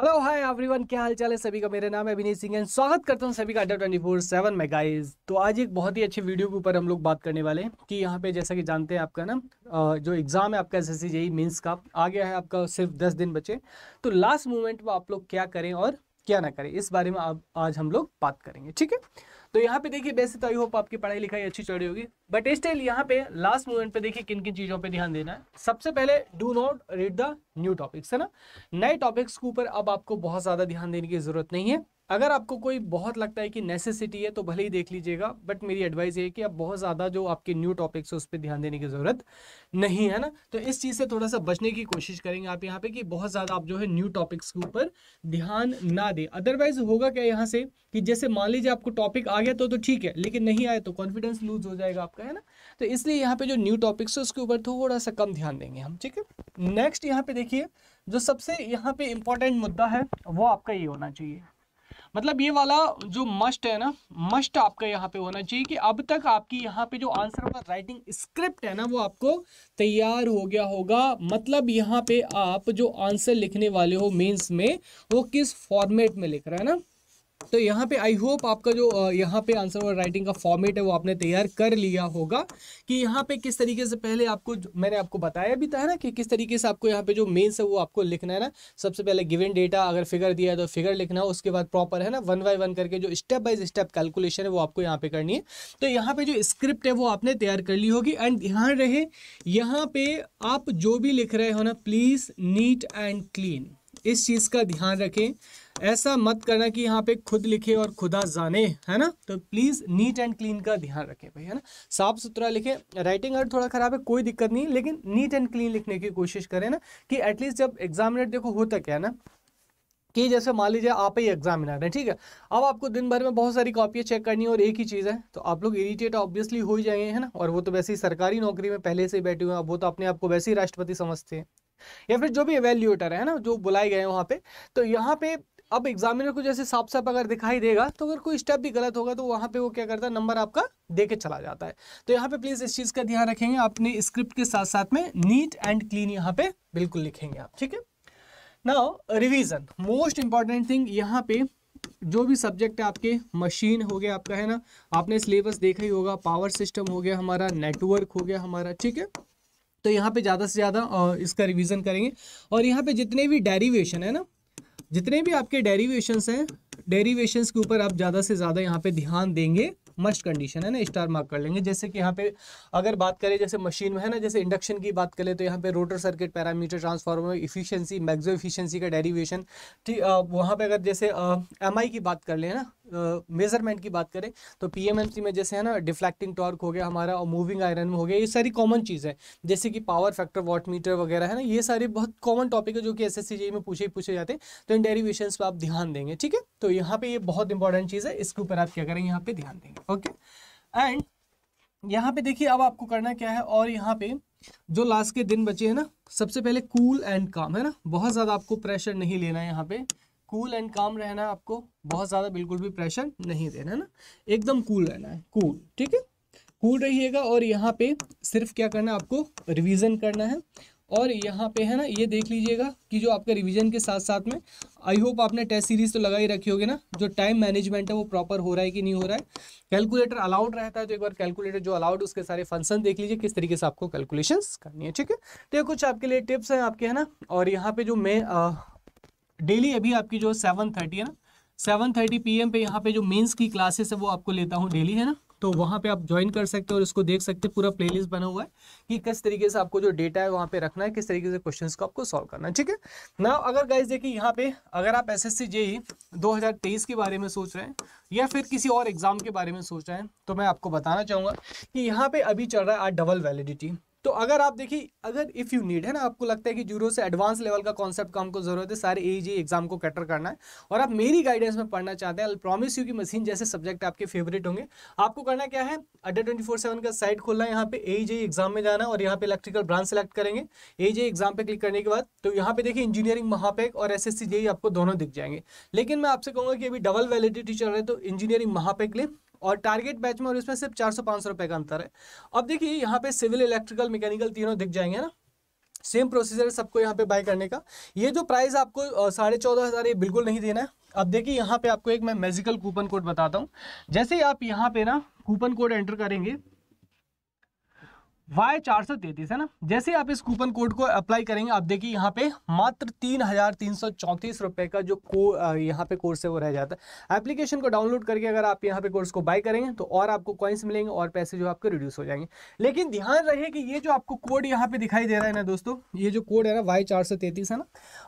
Hello hi everyone क्या हाल चाल है सभी का? मेरा नाम है अभिनीत सिंह एंड स्वागत करता हूँ सभी का अड्डा ट्वेंटी फोर सेवन में गाइस तो आज एक बहुत ही अच्छी वीडियो के ऊपर हम लोग बात करने वाले हैं कि यहाँ पे जैसा कि जानते हैं आपका ना जो एग्ज़ाम है आपका एस एस मीन्स का आ गया है आपका सिर्फ़ दस दिन बचे। तो लास्ट मोमेंट में आप लोग क्या करें और क्या ना करें, इस बारे में आप आज हम लोग बात करेंगे, ठीक है? तो यहाँ पे देखिए वैसे तो आई होप आपकी पढ़ाई लिखाई अच्छी चढ़ी होगी बट स्टिल यहाँ पे लास्ट मोमेंट पे देखिए किन किन चीज़ों पे ध्यान देना है। सबसे पहले do not read the new topics है ना? नए टॉपिक्स के ऊपर अब आपको बहुत ज़्यादा ध्यान देने की ज़रूरत नहीं है। अगर आपको कोई बहुत लगता है कि नेसेसिटी है तो भले ही देख लीजिएगा बट मेरी एडवाइस ये है कि आप बहुत ज़्यादा जो आपके न्यू टॉपिक्स है, उस पर ध्यान देने की ज़रूरत नहीं है ना? तो इस चीज़ से थोड़ा सा बचने की कोशिश करेंगे आप यहाँ पे कि बहुत ज़्यादा आप जो है न्यू टॉपिक्स के ऊपर ध्यान ना दें। अदरवाइज़ होगा क्या यहाँ से कि जैसे मान लीजिए आपको टॉपिक आ गया तो तो ठीक है, लेकिन नहीं आए तो कॉन्फिडेंस लूज हो जाएगा आपका, है ना? तो इसलिए यहाँ पे जो न्यू टॉपिक्स है, उसके ऊपर थोड़ा सा कम ध्यान देंगे हम, ठीक है? नेक्स्ट यहाँ पे देखिए, जो सबसे यहाँ पे इम्पोर्टेंट मुद्दा है, वो आपका ये होना चाहिए। मतलब ये वाला जो मस्ट है ना मस्ट आपका यहाँ पे होना चाहिए कि अब तक आपकी यहाँ पे जो आंसर वाला राइटिंग स्क्रिप्ट है ना, वो आपको तैयार हो गया होगा। मतलब यहाँ पे आप जो आंसर लिखने वाले हो मेंस में, वो किस फॉर्मेट में लिख रहे हैं ना? तो यहाँ पे आई होप आपका जो यहाँ पे आंसर और राइटिंग का फॉर्मेट है वो आपने तैयार कर लिया होगा कि यहाँ पे किस तरीके से पहले आपको मैंने आपको बताया भी था ना कि किस तरीके से आपको यहाँ पे जो मेन्स है वो आपको लिखना है ना। सबसे पहले गिवन डेटा अगर फिगर दिया है तो फिगर लिखना है उसके बाद प्रॉपर है ना वन बाई वन करके जो स्टेप बाई स्टेप कैलकुलेशन है वो आपको यहाँ पे करनी है। तो यहाँ पे जो स्क्रिप्ट है वो आपने तैयार कर ली होगी एंड ध्यान रहे, यहाँ पे आप जो भी लिख रहे हो ना प्लीज़ नीट एंड क्लीन इस चीज़ का ध्यान रखें। ऐसा मत करना कि यहाँ पे खुद लिखे और खुदा जाने, है ना? तो प्लीज़ नीट एंड क्लीन का ध्यान रखें भाई, है ना? साफ़ सुथरा लिखें। राइटिंग अगर थोड़ा ख़राब है, कोई दिक्कत नहीं, लेकिन नीट एंड क्लीन लिखने की कोशिश करें ना कि एटलीस्ट जब एग्जामिनेट देखो होता क्या है ना, कि जैसे मान लीजिए आप ही एग्जामिनर हैं ठीक है? अब आपको दिन भर में बहुत सारी कॉपियाँ चेक करनी है और एक ही चीज़ है तो आप लोग इरीटेट ऑब्वियसली हो ही जाएँगे, है ना? और वो तो वैसे ही सरकारी नौकरी में पहले से ही बैठे हुए हैं वो तो अपने आप को वैसे ही राष्ट्रपति समझते हैं। या फिर जो भी एवेल्यूएटर है ना, जो बुलाए गए वहाँ पे तो यहाँ पे अब एग्जामिनर को जैसे साफ़ साफ़ अगर दिखाई देगा तो अगर कोई स्टेप भी गलत होगा तो वहाँ पे वो क्या करता है नंबर आपका दे के चला जाता है। तो यहाँ पे प्लीज़ इस चीज़ का ध्यान रखेंगे, अपने स्क्रिप्ट के साथ साथ में नीट एंड क्लीन यहाँ पे बिल्कुल लिखेंगे आप, ठीक है? Now revision most important thing यहाँ पे जो भी सब्जेक्ट है आपके मशीन हो गया आपका, है ना? आपने सिलेबस देखा ही होगा पावर सिस्टम हो गया हमारा नेटवर्क हो गया हमारा, ठीक है? तो यहाँ पे ज़्यादा से ज़्यादा इसका रिवीजन करेंगे। और यहाँ पे जितने भी डेरिवेशन है ना, जितने भी आपके डेरिवेशंस हैं डेरिवेशंस के ऊपर आप ज़्यादा से ज़्यादा यहाँ पे ध्यान देंगे। मस्ट कंडीशन है ना स्टार मार्क कर लेंगे। जैसे कि यहाँ पे अगर बात करें, जैसे मशीन में है ना, जैसे इंडक्शन की बात करें तो यहाँ पे rotor circuit parameter transformer efficiency maximum efficiency का डेरिवेशन ठीक वहाँ पे अगर जैसे एमआई की बात कर लें ना मेज़रमेंट की बात करें तो पीएमएमसी में जैसे है ना डिफ्लेक्टिंग टॉर्क हो गया हमारा और मूविंग आयरन में हो गया, ये सारी कॉमन चीज़ है। जैसे कि पावर फैक्टर वॉट मीटर वगैरह है ना, ये सारे बहुत कॉमन टॉपिक है जो कि एस एस में पूछे ही पूछे जाते हैं। तो इन डेरीवेशन पर आप ध्यान देंगे, ठीक है? तो यहाँ पे ये बहुत इंपॉर्टेंट चीज़ है, इसके ऊपर आप क्या करेंगे यहाँ पे ध्यान देंगे ओके एंड यहाँ पे देखिए, अब आपको करना क्या है, और यहाँ पे जो लास्ट के दिन बचे हैं ना, सबसे पहले कूल एंड काम है ना? बहुत ज़्यादा आपको प्रेशर नहीं लेना है यहाँ पे। कूल एंड काम रहना है आपको, बहुत ज़्यादा बिल्कुल भी प्रेशर नहीं देना है ना। एकदम कूल रहना है कूल ठीक है? कूल रहिएगा और यहाँ पे सिर्फ़ क्या करना है, आपको रिवीजन करना है। और यहाँ पे है ना, ये देख लीजिएगा कि जो आपका रिवीजन के साथ साथ में आई होप आपने टेस्ट सीरीज़ तो लगा ही रखी होगी ना, जो टाइम मैनेजमेंट है वो प्रॉपर हो रहा है कि नहीं हो रहा है। कैलकुलेटर अलाउड रहता है तो एक बार कैलकुलेटर जो अलाउड उसके सारे फ़ंक्शन देख लीजिए, किस तरीके से आपको कैलकुलेशंस करनी है, ठीक है? तो ये कुछ आपके लिए टिप्स हैं आपके, है ना? और यहाँ पे जो मैं डेली अभी आपकी जो सेवन थर्टी है ना सेवन थर्टी पी एम पे यहाँ पे जो मेंस की क्लासेस है वो आपको लेता हूँ डेली, है ना? तो वहाँ पे आप ज्वाइन कर सकते हो और इसको देख सकते हैं, पूरा प्लेलिस्ट बना हुआ है कि किस तरीके से आपको जो डेटा है वहाँ पे रखना है, किस तरीके से क्वेश्चंस को आपको सॉल्व करना है, ठीक है? ना अगर गाइज़ देखिए यहाँ पे, अगर आप एस एस सी जेई दो के बारे में सोच रहे हैं या फिर किसी और एग्ज़ाम के बारे में सोच रहे हैं तो मैं आपको बताना चाहूँगा कि यहाँ पे अभी चल रहा है आज डबल वैलिडिटी तो अगर आप देखिए, अगर इफ़ यू नीड है ना, आपको लगता है कि ज़ीरो से एडवांस लेवल का कॉन्सेप्ट का हमको ज़रूरत है, सारे ए जी एग्ज़ाम को कैटर करना है और आप मेरी गाइडेंस में पढ़ना चाहते हैं प्रॉमिस यू की मशीन जैसे सब्जेक्ट आपके फेवरेट होंगे। आपको करना क्या है अड्डा ट्वेंटी फोर सेवन का साइट खोलना है, यहाँ पे ए जी एग्ज़ाम में जाना और यहाँ पे इलेक्ट्रिकल ब्रांच सेलेक्ट करेंगे। ए जी एग्ज़ाम पे क्लिक करने के बाद तो यहाँ पे देखिए इंजीनियरिंग महापेक और एस एस सी आपको दोनों दिख जाएँगे। लेकिन मैं आपसे कहूँगा कि अभी डबल वैलिडिटी चल रहे हैं तो इंजीनियरिंग महापेक ले। और टारगेट बैच में और इसमें सिर्फ़ चार सौ, पाँच सौ रुपये का अंतर है। अब देखिए, यहाँ पे सिविल इलेक्ट्रिकल मैकेनिकल तीनों दिख जाएँगे ना। सेम प्रोसीजर है सबको यहाँ पे बाय करने का। ये जो प्राइस आपको साढ़े चौदह हज़ार ये बिल्कुल नहीं देना है। अब देखिए, यहाँ पे आपको एक मैं मेजिकल कूपन कोड बताता हूँ। जैसे ही आप यहाँ पे ना कूपन कोड एंटर करेंगे वाई चार सौ तैतीस है ना? जैसे आप इस कूपन कोड को अप्लाई करेंगे, आप देखिए यहाँ पे मात्र तीन हज़ार तीन सौ चौंतीस रुपए का जो को यहाँ पे कोर्स है, वो रह जाता है। एप्लीकेशन को डाउनलोड करके अगर आप यहाँ पे कोर्स को बाय करेंगे तो और आपको कॉइन्स मिलेंगे और पैसे जो आपके रिड्यूस हो जाएँगे। लेकिन ध्यान रहे कि ये जो आपको कोड यहाँ पे दिखाई दे रहा है ना दोस्तों, ये जो कोड है ना वाई चार सौ तैतीस है ना?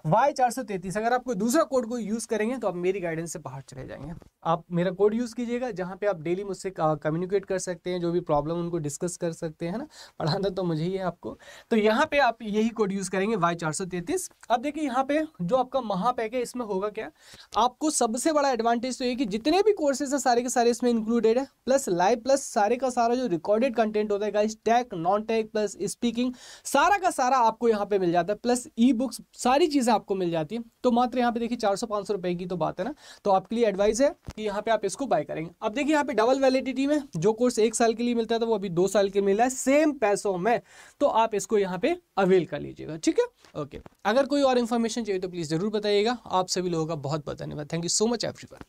वाई चार सौ तैतीस, अगर आप कोई दूसरा कोड को यूज़ करेंगे तो आप मेरी गाइडेंस से बाहर चले जाएँगे। आप मेरा कोड यूज़ कीजिएगा, जहाँ पे आप डेली मुझसे कम्युनिकेट कर सकते हैं, जो भी प्रॉब्लम उनको डिस्कस कर सकते हैं ना? पढ़ाना तो मुझे ही है आपको। तो यहाँ पे आप यही कोड यूज़ करेंगे वाई चार सौ तैतीस। अब देखिए यहाँ पे जो आपका महापैक है, इसमें होगा क्या? आपको सबसे बड़ा एडवांटेज तो ये कि जितने भी कोर्सेज है, सारे के सारे इसमें इंक्लूडेड है। प्लस लाइव प्लस सारे का सारा जो रिकॉर्डेड कंटेंट होता है guys tech non tech plus speaking सारा का सारा आपको यहाँ पे मिल जाता है। प्लस ई बुक्स सारी चीज़ें आपको मिल जाती है। तो मात्र यहाँ पे देखिए चार सौ, पाँच सौ रुपए की तो बात है ना? तो आपके लिए एडवाइस है कि यहाँ पे आप इसको बाय करेंगे। अब देखिए यहाँ पे डबल वैलिडिटी में जो कोर्स एक साल के लिए मिलता था, वो अभी दो साल के मिल है। सेम पैसों में तो आप इसको यहाँ पे अवेल कर लीजिएगा, ठीक है? ओके अगर कोई और इन्फॉर्मेशन चाहिए तो प्लीज़ ज़रूर बताइएगा। आप सभी लोगों का बहुत बहुत धन्यवाद। Thank you so much everyone